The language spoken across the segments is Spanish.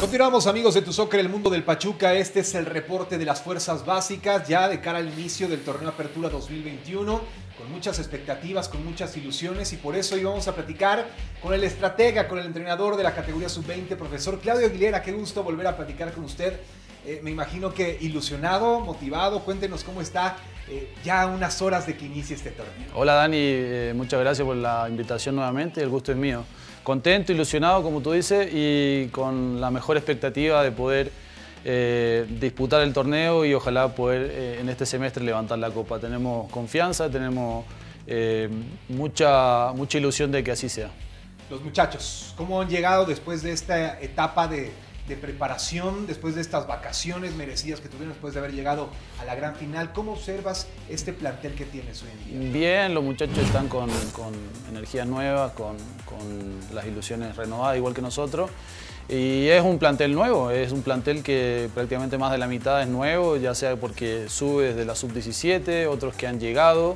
Continuamos amigos de Tu Soccer, el mundo del Pachuca. Este es el reporte de las fuerzas básicas ya de cara al inicio del torneo Apertura 2021, con muchas expectativas, con muchas ilusiones y por eso hoy vamos a platicar con el estratega, con el entrenador de la categoría sub-20, profesor Claudio Aguilera. Qué gusto volver a platicar con usted. Eh, me imagino que ilusionado, motivado. Cuéntenos cómo está eh, ya unas horas de que inicie este torneo. Hola Dani, eh, muchas gracias por la invitación nuevamente. El gusto es mío contento, ilusionado, como tú dices, y con la mejor expectativa de poder eh, disputar el torneo y ojalá poder eh, en este semestre levantar la copa. Tenemos confianza, tenemos eh, mucha, mucha ilusión de que así sea. Los muchachos, ¿cómo han llegado después de esta etapa de de preparación después de estas vacaciones merecidas que tuvieron después de haber llegado a la gran final. ¿Cómo observas este plantel que tienes hoy en? Bien, los muchachos están con, con energías nuevas, con, con, las ilusiones renovadas, igual que nosotros. Y es un plantel nuevo, es un plantel que prácticamente más de la mitad es nuevo, ya sea porque sube desde la sub-17, otros que han llegado.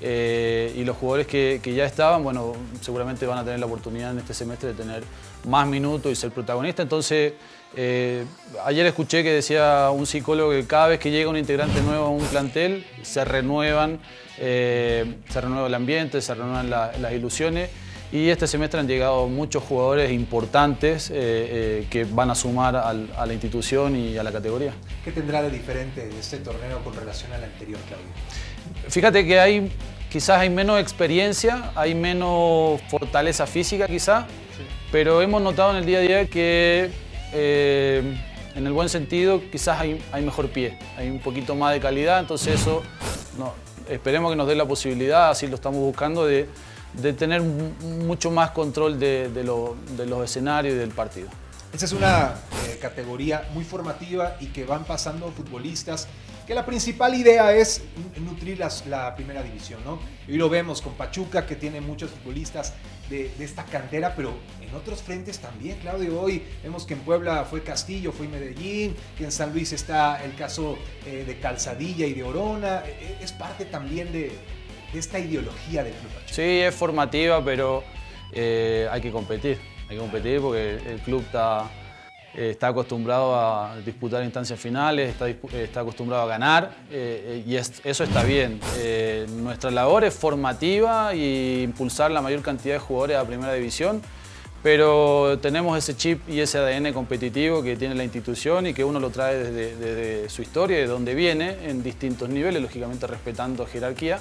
Eh, y los jugadores que, que, ya estaban, bueno, seguramente van a tener la oportunidad en este semestre de tener más minutos y ser protagonista. Entonces, eh, ayer escuché que decía un psicólogo que cada vez que llega un integrante nuevo a un plantel, se renuevan, eh, se renueva el ambiente, se renuevan las ilusiones. Y este semestre han llegado muchos jugadores importantes que van a sumar a la institución y a la categoría. ¿Qué tendrá de diferente este torneo con relación al anterior, Claudio? Fíjate que hay, quizás hay menos experiencia, hay menos fortaleza física quizás, pero hemos notado en el día a día que eh, en el buen sentido quizás hay, mejor pie, hay un poquito más de calidad, entonces eso no, esperemos que nos dé la posibilidad, así lo estamos buscando, de, tener mucho más control de, los escenarios y del partido. Esa es una eh, categoría muy formativa y que van pasando futbolistas que la principal idea es nutrir la primera división, ¿no? Y lo vemos con Pachuca, que tiene muchos futbolistas de, esta cantera, pero en otros frentes también, Claudio. Hoy vemos que en Puebla fue Castillo, fue Medellín, que en San Luis está el caso eh, de Calzadilla y de Orona. E, e, es parte también de, esta ideología del Club Pachuca. Sí, es formativa, pero eh, hay que competir. Hay que competir porque el club está eh, está acostumbrado a disputar instancias finales, está, está acostumbrado a ganar eh, y eso está bien. Eh, nuestra labor es formativa e impulsar la mayor cantidad de jugadores a primera división, pero tenemos ese chip y ese ADN competitivo que tiene la institución y que uno lo trae desde, desde su historia, de donde viene, en distintos niveles, lógicamente respetando jerarquía.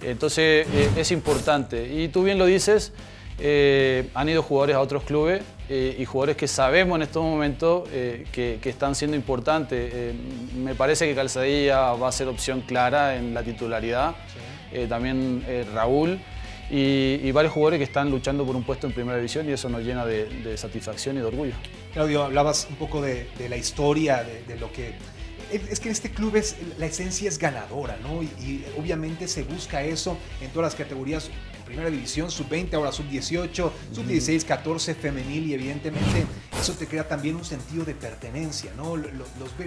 Entonces es importante. Y tú bien lo dices, eh, han ido jugadores a otros clubes eh, y jugadores que sabemos en estos momentos eh, que, están siendo importantes. me parece que Calzadilla va a ser opción clara en la titularidad. también Raúl. Y, varios jugadores que están luchando por un puesto en primera división y eso nos llena de, satisfacción y de orgullo. Claudio, hablabas un poco de, la historia, de, lo que es que en este club es, la esencia es ganadora, ¿no? Y, obviamente se busca eso en todas las categorías, primera división, sub-20, ahora sub-18, sub-16, 14, femenil y evidentemente eso te crea también un sentido de pertenencia, ¿no? Lo,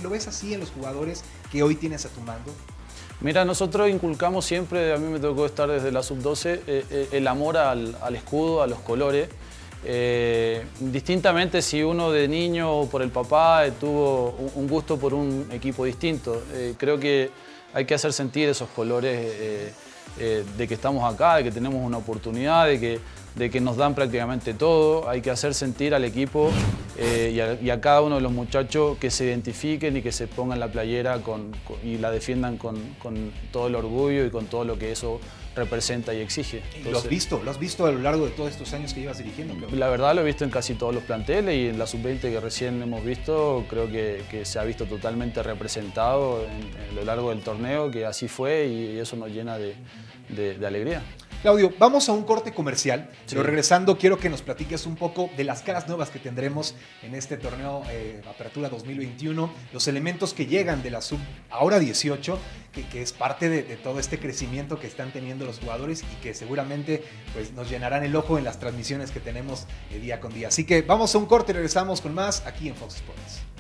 lo ves así en los jugadores que hoy tienes a tu mando? Mira, nosotros inculcamos siempre, a mí me tocó estar desde la sub-12, eh, eh, el amor al, al escudo, a los colores. Eh, distintamente si uno de niño o por el papá eh, tuvo un, gusto por un equipo distinto. Eh, creo que hay que hacer sentir esos colores de que estamos acá, de que tenemos una oportunidad, de que, de que nos dan prácticamente todo. Hay que hacer sentir al equipo y a, cada uno de los muchachos que se identifiquen y que se pongan la playera y la defiendan con, con todo el orgullo y con todo lo que eso representa y exige. ¿Lo has visto? ¿Lo has visto a lo largo de todos estos años que llevas dirigiendo? La verdad lo he visto en casi todos los planteles y en la sub-20 que recién hemos visto creo que, se ha visto totalmente representado en, lo largo del torneo, que así fue y, eso nos llena de alegría. Claudio, vamos a un corte comercial, pero regresando quiero que nos platiques un poco de las caras nuevas que tendremos en este torneo eh, Apertura 2021, los elementos que llegan de la sub ahora 18, que, es parte de, todo este crecimiento que están teniendo los jugadores y que seguramente pues, nos llenarán el ojo en las transmisiones que tenemos eh, día con día. Así que vamos a un corte y regresamos con más aquí en Fox Sports.